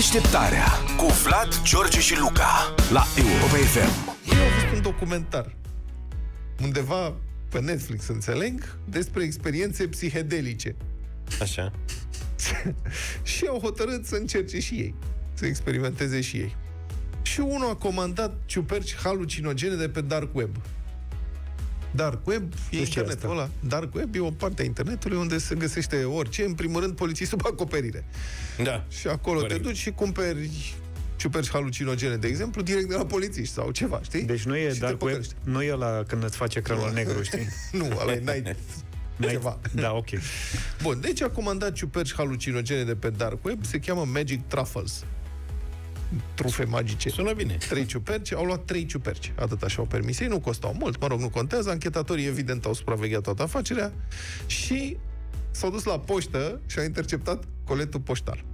Deșteptarea cu Vlad, George și Luca la Europa FM. Eu am văzut un documentar undeva pe Netflix, înțeleg, despre experiențe psihedelice. Așa. și au hotărât să încerce și ei, să experimenteze și ei. Și unul a comandat ciuperci halucinogene de pe Dark Web. Dark Web e ce e internetul asta? ăla. Dark Web e o parte a internetului unde se găsește orice, în primul rând poliții sub acoperire. Da. Și acolo Corect. te duci și cumperi ciuperci halucinogene, de exemplu, direct de la polițiști sau ceva, știi? Deci nu e Și te dark web, păcălește. nu e la când îți face creionul negru, știi? Nu, ăla e night N-ai- ceva. Da, ok. Bun, deci a comandat ciuperci halucinogene de pe Dark Web, se cheamă Magic Truffles. Trufe magice. Sună bine. Trei ciuperci, au luat trei ciuperci. Atât așa au permis ei, nu costau mult, mă rog, nu contează. Anchetatorii, evident, au supravegheat toată afacerea și s-au dus la poștă și au interceptat coletul poștal.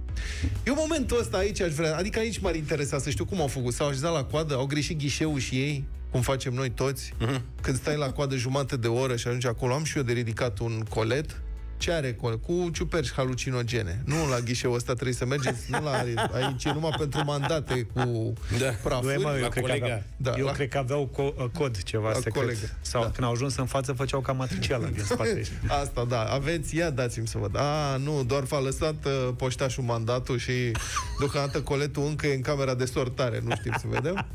Eu în momentul ăsta aici aș vrea, adică aici m-ar interesa să știu cum au făcut. S-au așezat la coadă, au greșit ghișeul și ei, cum facem noi toți. Mhm. Când stai la coadă jumate de oră și ajungi acolo, am și eu de ridicat un colet. Ce are colet? Cu ciuperci halucinogene. Nu la ghișeul ăsta trebuie să mergeți, nu la, aici e numai pentru mandate cu Da. prafuri. Nu e, mă, la eu, cred că, colega. aveau, Da, eu la- cred că aveau co- cod ceva La secret. colegă. Sau Da. când au ajuns în față, făceau ca matriciala din spate. Asta, da. Aveți? Ia dați-mi să văd. A, nu, doar v-a lăsat uh, poștașul mandatul și deocamdată coletul încă e în camera de sortare. Nu știm să vedem.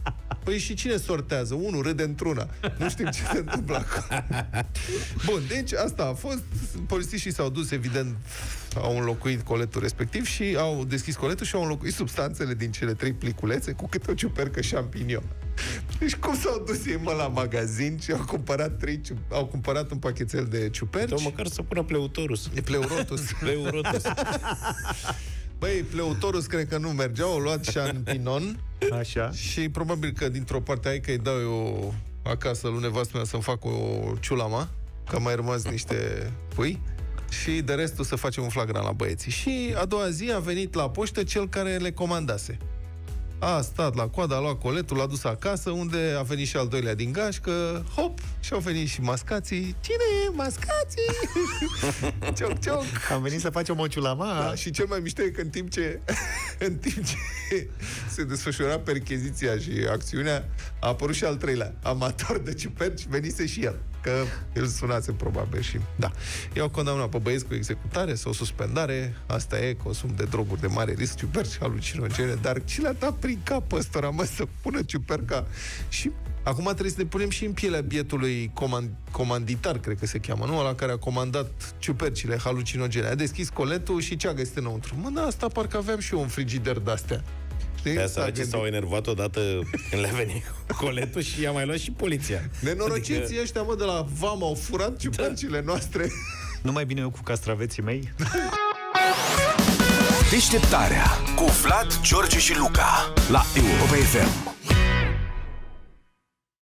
Păi și cine sortează? Unul râde într-una. Nu știm ce se întâmplă acolo. Bun, deci asta a fost. Polițiștii s-au dus, evident, au înlocuit coletul respectiv și au deschis coletul și au înlocuit substanțele din cele trei pliculețe cu câte o ciupercă șampinion. Deci cum s-au dus ei, mă, la magazin și au cumpărat, trei, ciu- au cumpărat un pachetel de ciuperci. Sau măcar să pună pleutorus. E pleurotus. Pleurotus. Băi, pleutorus cred că nu mergeau, au luat șampinon Așa. și probabil că dintr-o parte ai că îi dau eu acasă lui nevastă mea să-mi fac o ciulama, că mai rămas niște pui și de restul să facem un flagran la băieții. Și a doua zi a venit la poștă cel care le comandase. A stat la coadă, a luat coletul, l-a dus acasă, unde a venit și al doilea din gașcă, hop, și au venit și mascații. Cine e? Mascații! cioc, cioc! Am venit să facem o ciulama. Da, și cel mai mișto e că în timp ce, în timp ce se desfășura percheziția și acțiunea, a apărut și al treilea amator de ciuperci, venise și el. Că îl sunase probabil și... Da. I-au condamnat pe băieți cu executare sau suspendare. Asta e consum de droguri de mare risc, ciuperci halucinogene. Dar ce le-a dat prin cap ăstora, mă, să pună ciuperca? Și acum trebuie să ne punem și în pielea bietului comand- comanditar, cred că se cheamă, nu? Ăla care a comandat ciupercile halucinogene. A deschis coletul și ce a găsit înăuntru? Mă, da, asta parcă aveam și eu un frigider de-astea. Știi? De S-a asta ce gândit. s-au enervat odată când le-a venit coletul și i-a mai luat și poliția. Nenorociții Adică- ăștia, mă, de la VAM au furat ciupercile noastre. Nu mai bine eu cu castraveții mei? Deșteptarea cu Vlad, George și Luca la Europa FM.